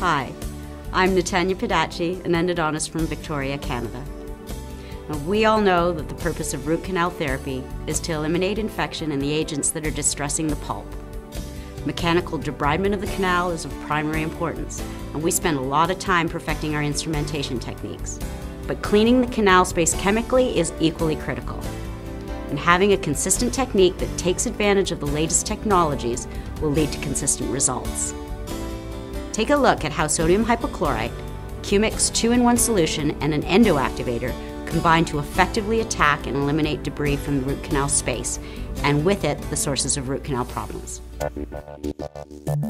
Hi, I'm Natanya Padachey, an endodontist from Victoria, Canada. Now, we all know that the purpose of root canal therapy is to eliminate infection and the agents that are distressing the pulp. Mechanical debridement of the canal is of primary importance, and we spend a lot of time perfecting our instrumentation techniques. But cleaning the canal space chemically is equally critical. And having a consistent technique that takes advantage of the latest technologies will lead to consistent results. Take a look at how sodium hypochlorite, Qmix 2-in-1 solution, and an endoactivator combine to effectively attack and eliminate debris from the root canal space, and with it, the sources of root canal problems.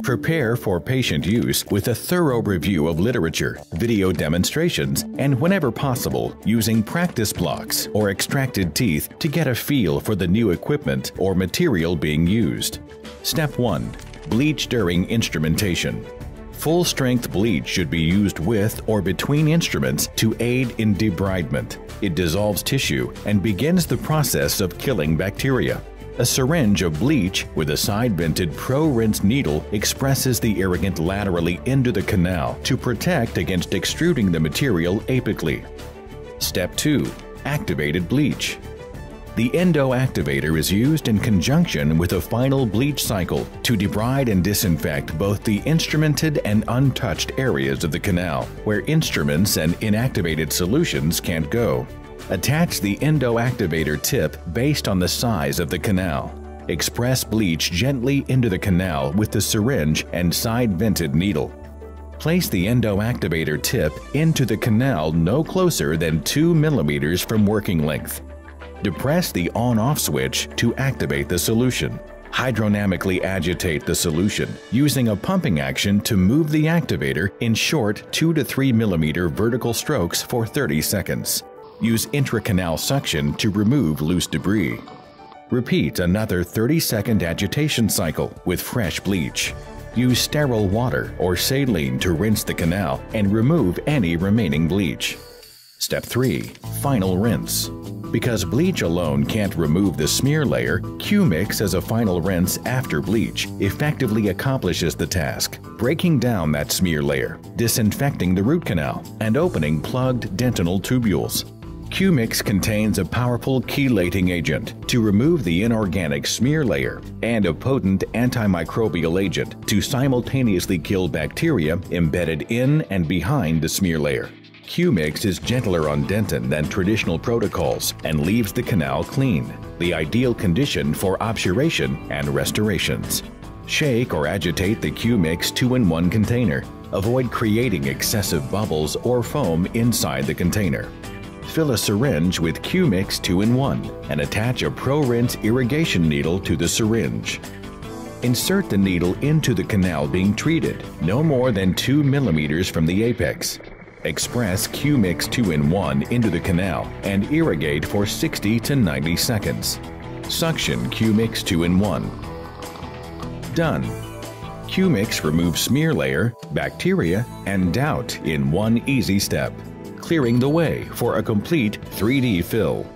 Prepare for patient use with a thorough review of literature, video demonstrations, and whenever possible, using practice blocks or extracted teeth to get a feel for the new equipment or material being used. Step 1. Bleach during instrumentation. Full-strength bleach should be used with or between instruments to aid in debridement. It dissolves tissue and begins the process of killing bacteria. A syringe of bleach with a side-vented pro-rinse needle expresses the irrigant laterally into the canal to protect against extruding the material apically. Step 2. Activated bleach. The endo activator is used in conjunction with a final bleach cycle to debride and disinfect both the instrumented and untouched areas of the canal, where instruments and inactivated solutions can't go. Attach the endo activator tip based on the size of the canal. Express bleach gently into the canal with the syringe and side-vented needle. Place the endo activator tip into the canal no closer than 2 millimeters from working length. Depress the on-off switch to activate the solution. Hydrodynamically agitate the solution using a pumping action to move the activator in short 2 to 3 millimeter vertical strokes for 30 seconds. Use intracanal suction to remove loose debris. Repeat another 30-second agitation cycle with fresh bleach. Use sterile water or saline to rinse the canal and remove any remaining bleach. Step 3. Final rinse. Because bleach alone can't remove the smear layer, Qmix as a final rinse after bleach effectively accomplishes the task, breaking down that smear layer, disinfecting the root canal, and opening plugged dentinal tubules. Qmix contains a powerful chelating agent to remove the inorganic smear layer and a potent antimicrobial agent to simultaneously kill bacteria embedded in and behind the smear layer. Qmix is gentler on dentin than traditional protocols and leaves the canal clean, the ideal condition for obturation and restorations. Shake or agitate the Qmix 2-in-1 container. Avoid creating excessive bubbles or foam inside the container. Fill a syringe with Qmix 2-in-1 and attach a Pro-Rinse irrigation needle to the syringe. Insert the needle into the canal being treated, no more than 2 millimeters from the apex. Express Qmix 2-in-1 into the canal and irrigate for 60 to 90 seconds. Suction Qmix 2-in-1. Done. Qmix removes smear layer, bacteria, and doubt in one easy step, clearing the way for a complete 3D fill.